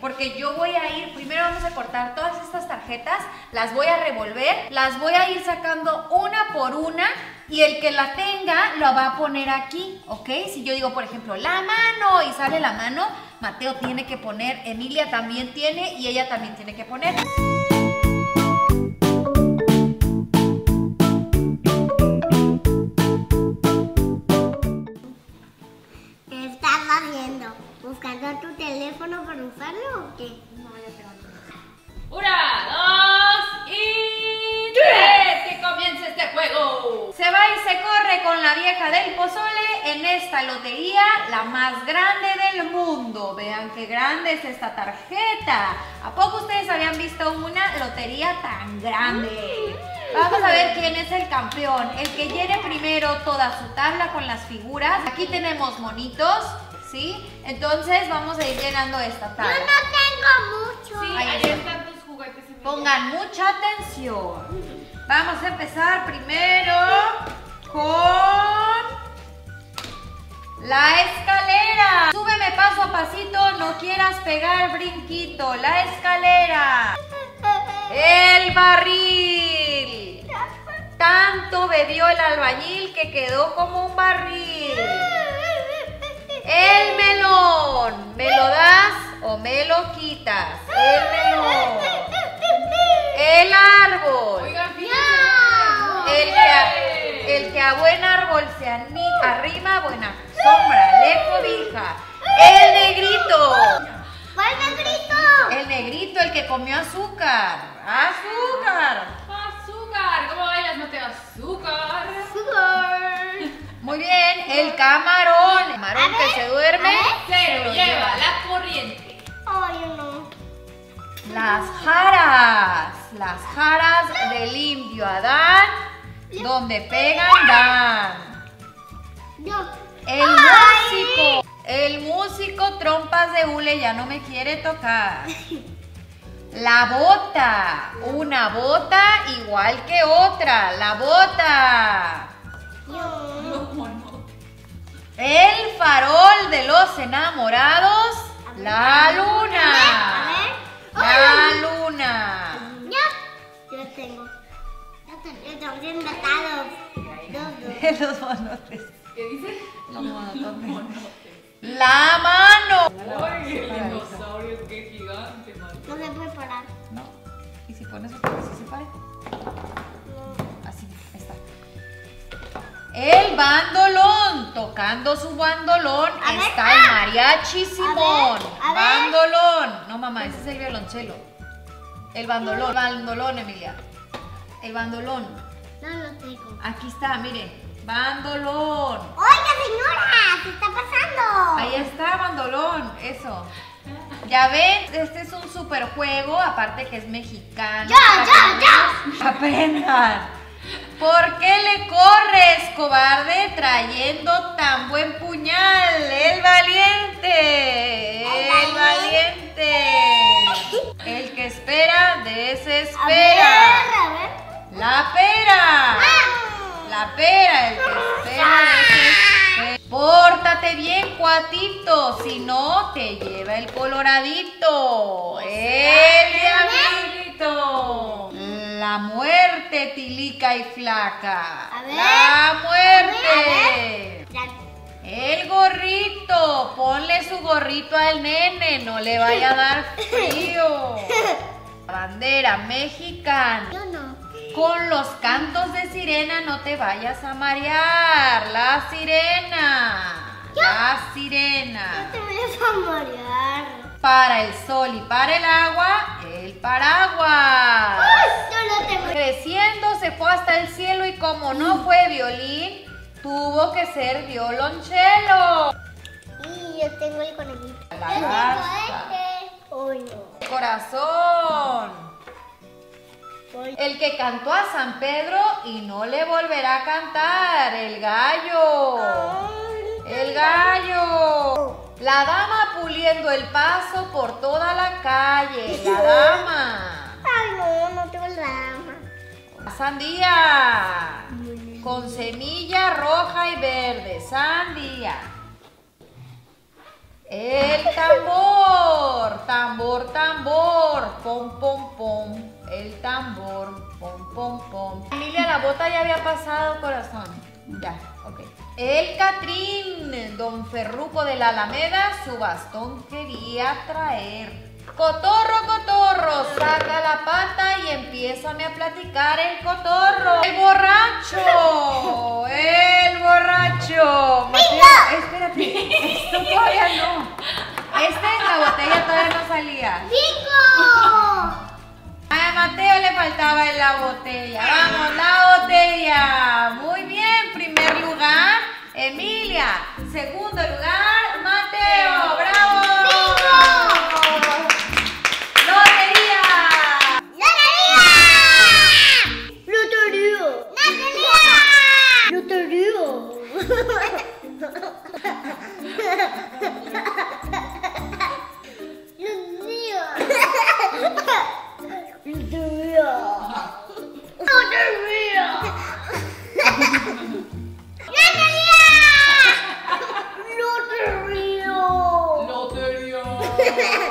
porque yo voy a ir, primero vamos a cortar todas estas tarjetas, las voy a revolver, las voy a ir sacando una por una y el que la tenga lo va a poner aquí, ¿ok? Si yo digo, por ejemplo, la mano y sale la mano, Mateo tiene que poner, Emilia también tiene y ella también tiene que poner. Con la vieja del pozole en esta lotería, la más grande del mundo. Vean qué grande es esta tarjeta. ¿A poco ustedes habían visto una lotería tan grande? Vamos a ver quién es el campeón. El que llene primero toda su tabla con las figuras. Aquí tenemos monitos, ¿sí? Entonces vamos a ir llenando esta Yo tabla. no tengo mucho. Sí, Ahí ahí viene. están tus juguetes. Pongan mucha atención. Vamos a empezar primero con la escalera. Súbeme paso a pasito, no quieras pegar brinquito. La escalera. El barril. Tanto bebió el albañil que quedó como un barril. El melón. ¿Me lo das o me lo quitas? El melón. El árbol. Oigan, fíjense. El que, a, el que a buen árbol se arrima, buena sombra, le cobija. El negrito. ¿Cuál negrito? El negrito, el que comió azúcar. Azúcar. Azúcar. ¿Cómo bailas, Mateo? Azúcar. Muy bien. El camarón. Camarón A ver, que se duerme. Se lo lleva la corriente. Ay, no. Las jaras. Las jaras del indio Adán. Donde pegan, dan. El músico. El músico trompas de hule ya no me quiere tocar. La bota. Una bota igual que otra. La bota. Yo. No, no. El farol de los enamorados. La luna. La luna. Los monotes. ¿Qué dice? Los monotes. La mano. Ay, el dinosaurio, qué gigante. No se puede parar. No. ¿Y si pones otra vez se pare? No. Así, ahí está. El bandolón, tocando su bandolón A ver, está el ah. mariachi Simón. a ver. Bandolón. No, mamá, ese es el violonchelo. El bandolón, bandolón, Emilia. El bandolón. No lo tengo. Aquí está, mire. Bandolón. Oiga, señora, ¿qué está pasando? Ahí está, bandolón, eso. Ya ven, este es un super juego, aparte que es mexicano. Ya, ya, niños Aprendan. ¿Por qué le corres, cobarde, trayendo tan buen puñal? El valiente, el valiente. El que espera, desespera. La pera. Ah. La pera, el que espera, desespera. Pórtate bien, cuatito, si no te lleva el coloradito. El diablito. La muerte, tilica y flaca. A ver, La a ver, muerte. El gorrito, ponle su gorrito al nene, no le vaya a dar frío. La bandera mexicana. No. Con los cantos de sirena no te vayas a marear. La sirena. La No sirena. te vayas a marear. Para el sol y para el agua, el paraguas. No. Creciendo se fue hasta el cielo y como no fue violín, tuvo que ser violonchelo. Y yo tengo el conejito. La yo tengo este. No. Corazón. El que cantó a San Pedro y no le volverá a cantar, el gallo. Ay, El gallo. La dama puliendo el paso por toda la calle. La dama. Ay, no, no tengo la dama. La sandía. Con semilla roja y verde. Sandía. El tambor. Tambor tambor, pom, pom, pom. El tambor, pom, pom, pom. Emilia, la bota ya había pasado, corazón. Ya, ok. El Catrín, don Ferruco de la Alameda, su bastón quería traer. Cotorro, cotorro, saca la pata y empiezame a platicar el cotorro. El borracho, el borracho. Mateo, espérate, esto todavía no. Este en la botella todavía no salía. Mateo le faltaba en la botella. Vamos, la botella. Muy bien, primer lugar, Emilia. Segundo lugar. Yeah.